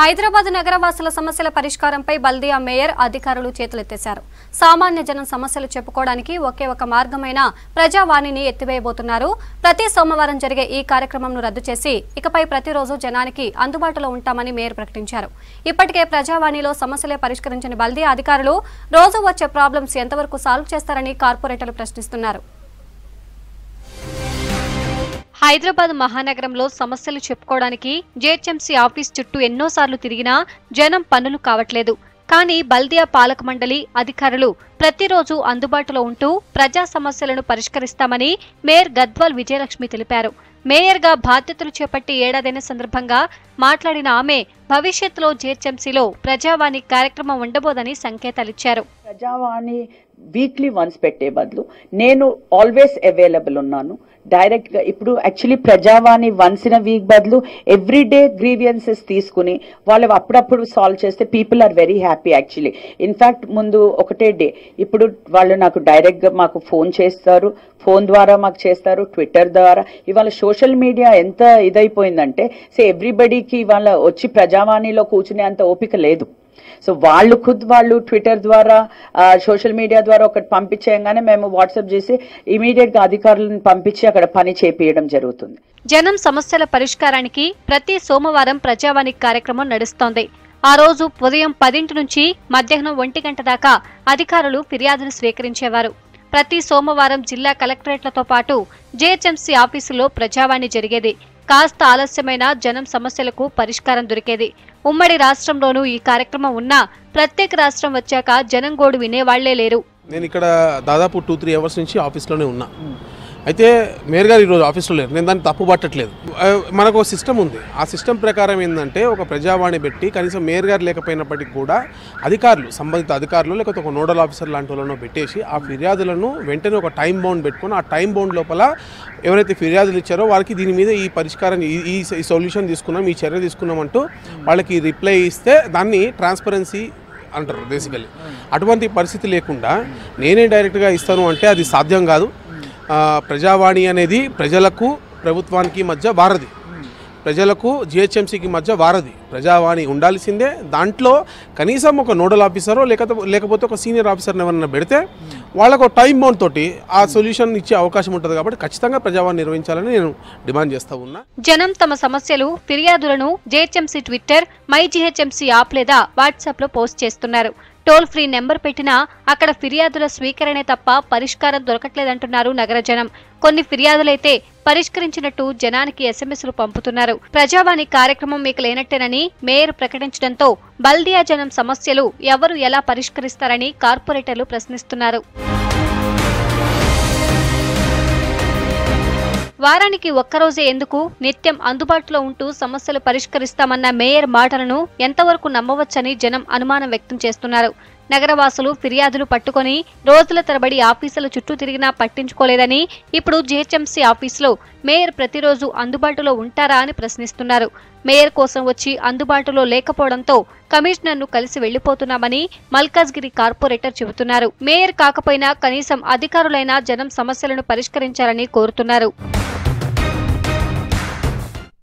హైదరాబాద్ నగరవాసుల సమస్యల పరిష్కారంపై బల్దియా మేయర్ అధికారులు చేతులెత్తేశారు. సామాన్య జనం సమస్యలు చెప్పుకోవడానికి ఒకే ఒక మార్గమైన ప్రజావాణిని ఎత్తివేయబోతున్నారు. ప్రతి సోమవారం జరిగే ఈ కార్యక్రమంను రద్దు చేసి ఇకపై ప్రతిరోజు జనానికి అందుబాటులో ఉంటామని మేయర్ ప్రకటించారు. ఇప్పటికే ప్రజావాణిలో సమస్యలే పరిష్కరించని బల్దియా అధికారులు రోజు వచ్చే ప్రాబ్లమ్స్ ఎంతవరకు సాల్వ్ చేస్తారని కార్పొరేటర్లు ప్రశ్నిస్తున్నారు. హైదరాబాద్ మహానగరంలో సమస్యలు చెప్పుకోవడానికి జేహెచ్ఎంసీ ఆఫీస్ చుట్టూ ఎన్నోసార్లు తిరిగినా జనం పనులు కావట్లేదు. కానీ బల్దియా పాలక మండలి అధికారులు ప్రతిరోజు అందుబాటులో ఉంటూ ప్రజా సమస్యలను పరిష్కరిస్తామని మేయర్ గద్వాల్ విజయలక్ష్మి తెలిపారు. మేయర్గా బాధ్యతలు చేపట్టి ఏడాదైన సందర్భంగా మాట్లాడిన ఆమె భవిష్యత్తులో జేహెచ్ఎంసీలో ప్రజావాణి కార్యక్రమం ఉండబోదని సంకేతాలిచ్చారు. ప్రజావాణి వీక్లీ వన్స్ పెట్టే బదులు నేను ఆల్వేస్ అవైలబుల్ ఉన్నాను. డైరెక్ట్గా ఇప్పుడు actually Prajavani once in week బదులు ఎవ్రీ డే గ్రీవియన్సెస్ తీసుకుని వాళ్ళు అప్పుడప్పుడు సాల్వ్ చేస్తే people are very happy actually. In fact ముందు ఒకటే డే. ఇప్పుడు వాళ్ళు నాకు డైరెక్ట్గా మాకు ఫోన్ చేస్తారు ఫోన్ ద్వారా మాకు చేస్తారు ట్విట్టర్ ద్వారా. ఇవాళ సోషల్ మీడియా ఎంత ఇదైపోయిందంటే సో ఎవ్రీబడికి ఇవాళ వచ్చి ప్రజావాణిలో కూర్చునే అంత ఓపిక లేదు. సో వాళ్ళు ఖుద్ వాళ్ళు ట్విట్టర్ ద్వారా సోషల్ మీడియా ద్వారా ఒకటి పంపించేయంగానే మేము వాట్సాప్ చేసి ఇమీడియట్గా అధికారులను పంపించి అక్కడ పని చేపియడం జరుగుతుంది. జనం సమస్యల పరిష్కారానికి ప్రతి సోమవారం ప్రజావాణి కార్యక్రమం నడుస్తోంది. ఆ రోజు ఉదయం పదింటి నుంచి మధ్యాహ్నం ఒంటి గంట దాకా అధికారులు ఫిర్యాదులు స్వీకరించేవారు. ప్రతి సోమవారం జిల్లా కలెక్టరేట్లతో పాటు జేహెచ్ఎంసీ ఆఫీసులో ప్రజావాణి జరిగేది. కాస్త ఆలస్యమైన జనం సమస్యలకు పరిష్కారం దొరికేది. ఉమ్మడి రాష్ట్రంలోనూ ఈ కార్యక్రమం ఉన్నా ప్రత్యేక రాష్ట్రం వచ్చాక జనం గోడు వినేవాళ్ళే లేరు. నేను ఇక్కడ దాదాపు టూ త్రీ అవర్స్ నుంచి ఆఫీస్లోనే ఉన్నా. అయితే మేయర్ గారు ఈరోజు ఆఫీస్లో లేరు. నేను దాన్ని తప్పు పట్టట్లేదు. మనకు ఒక సిస్టమ్ ఉంది. ఆ సిస్టమ్ ప్రకారం ఏంటంటే ఒక ప్రజావాణి పెట్టి కనీసం మేయర్ గారు లేకపోయినప్పటికీ కూడా అధికారులు సంబంధిత అధికారులు లేకపోతే ఒక నోడల్ ఆఫీసర్ లాంటి వాళ్ళను పెట్టేసి ఆ ఫిర్యాదులను వెంటనే ఒక టైం బౌండ్ పెట్టుకొని ఆ టైం బౌండ్ లోపల ఎవరైతే ఫిర్యాదులు ఇచ్చారో వారికి దీని మీద ఈ పరిష్కారం ఈ- ఈ ఈ సొల్యూషన్ తీసుకున్నాం ఈ చర్య తీసుకున్నామంటూ వాళ్ళకి రిప్లై ఇస్తే దాన్ని ట్రాన్స్పరెన్సీ అంటారు బేసికలీ అటువంటి పరిస్థితి లేకుండా నేనే డైరెక్ట్గా ఇస్తాను అంటే అది సాధ్యం కాదు. ప్రజావాణి అనేది ప్రజలకు ప్రభుత్వానికి మధ్య వారది ప్రజలకు జిహెచ్ఎంసీకి మధ్య వారది ప్రజావాణి ఉండాల్సిందే. దాంట్లో కనీసం ఒక నోడల్ ఆఫీసరో లేకపోతే లేకపోతే ఒక సీనియర్ ఆఫీసర్ని ఎవరన్నా పెడితే వాళ్ళకు టైం బౌండ్ తోటి ఆ సొల్యూషన్ ఇచ్చే అవకాశం ఉంటుంది కాబట్టి ఖచ్చితంగా ప్రజావాణి నిర్వహించాలని నేను డిమాండ్ చేస్తూ ఉన్నా. జనం తమ సమస్యలు ఫిర్యాదులను GHMC Twitter my GHMC app లేదా వాట్సాప్లో పోస్ట్ చేస్తున్నారు. టోల్ ఫ్రీ నెంబర్ పెట్టినా అక్కడ ఫిర్యాదుల స్వీకరణే తప్ప పరిష్కారం దొరకట్లేదంటున్నారు నగర జనం కొన్ని ఫిర్యాదులైతే పరిష్కరించినట్టు జనానికి ఎస్ఎంఎస్లు పంపుతున్నారు. ప్రజావాణి కార్యక్రమం మీకు లేనట్టేనని మేయర్ ప్రకటించడంతో బల్దియా జనం సమస్యలు ఎవరు ఎలా పరిష్కరిస్తారని కార్పొరేటర్లు ప్రశ్నిస్తున్నారు. వారానికి ఒక్కరోజే ఎందుకు నిత్యం అందుబాటులో ఉంటూ సమస్యలు పరిష్కరిస్తామన్న మేయర్ మాటలను ఎంతవరకు నమ్మవచ్చని జనం అనుమానం వ్యక్తం చేస్తున్నారు. నగరవాసులు ఫిర్యాదులు పట్టుకొని రోజుల తరబడి ఆఫీసుల చుట్టూ తిరిగినా పట్టించుకోలేదని ఇప్పుడు జిహెచ్ఎంసీ ఆఫీసులో మేయర్ ప్రతిరోజు అందుబాటులో ఉంటారా అని ప్రశ్నిస్తున్నారు. మేయర్ కోసం వచ్చి అందుబాటులో లేకపోవడంతో కమిషనర్ను కలిసి వెళ్ళిపోతున్నామని మల్కాజ్గిరి కార్పొరేటర్ చెబుతున్నారు. మేయర్ కాకపోయినా కనీసం అధికారులైనా జనం సమస్యలను పరిష్కరించాలని కోరుతున్నారు.